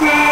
Yeah.